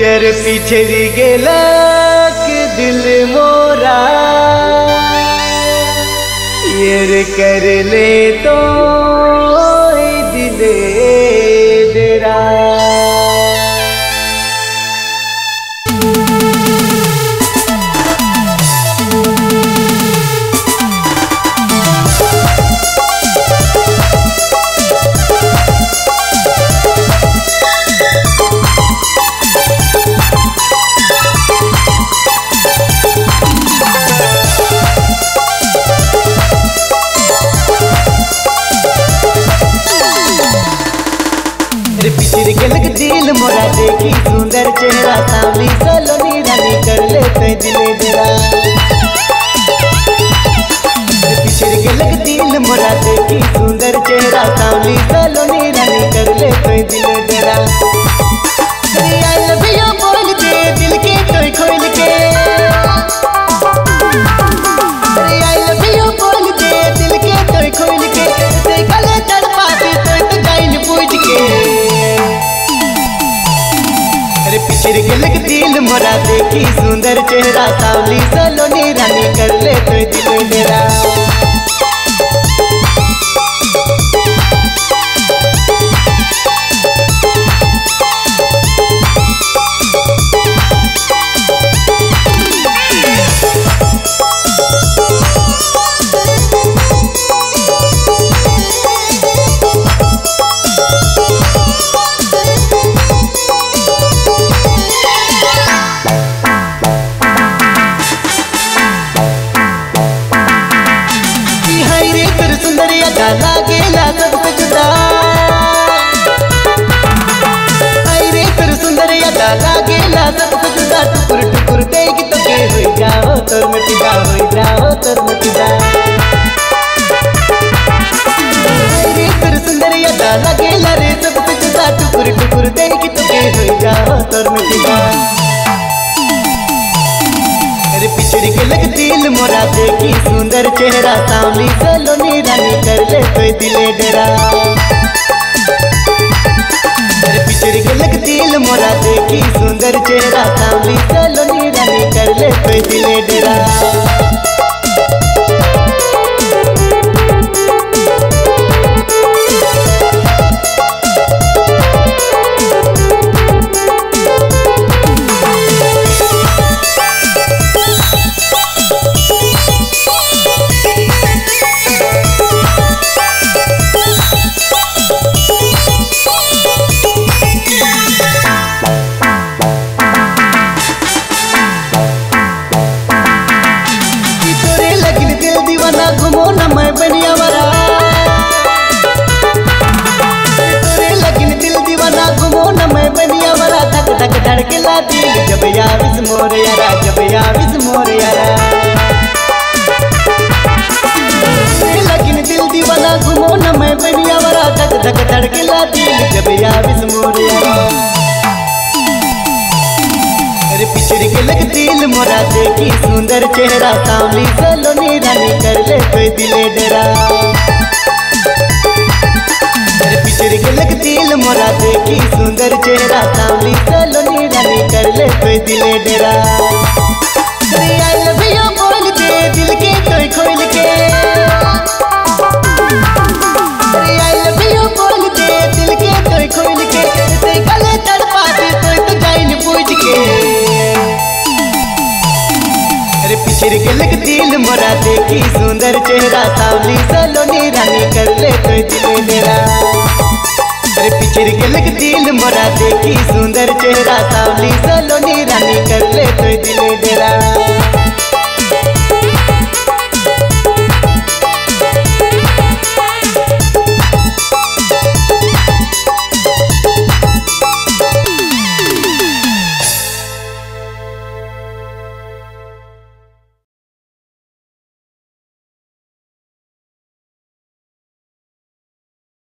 यार पिछड़ी गेला के दिल मोरा। पियर कर ले तो दिले डेरा रे पिछड़ के लग दिल मोरा देखी सुंदर चेहरा सामी सलोनी रानी कर ले दिले। अरे लग दिल मोरा देखी सुंदर चेहरा सावली सलोनी रानी कर ले तो मेरा। सुंदरिया गाना गेला सबसे जुदा हाय रे कर सुंदरिया गाना गेला सबसे जुदा टुकुर टुकुर देगी तो के हो जाओ, तोर मटिदा हो जाओ, तोर मटिदा अरे रे सुंदर सुंदरिया गाना गेला रे सबसे जुदा टुकुर टुकुर देगी पिछड़ दिल मोरा देखी, सुंदर चेहरा सामने चलो निरानी कर ले तो दिले डरा। के दिल मोरा देखी, सुंदर चेहरा सामने चलो निरानी कर ले तो दिले डरा। जब याविस मोर यारा जब याविस मोर यारा लगिन दिल दीवाना घुमो न मैं बनिया वरा धक धक धड़केला दिल जब याविस मोर यारा अरे पिछड़ के लग दिल मोरा, देखी सुंदर चेहरा सामली सलोनी रानी कर ले तो दिले डरा। अरे पिछड़ के लग दिल मोरा, देखी सुंदर चेहरा दिल मोरा देखी सुंदर चेहरा, सावली सलोनी रानी कर ले तो अरे के लग दिल मोरा देखी सुंदर चेहरा, सावली सलोनी रानी कर ले तो दिल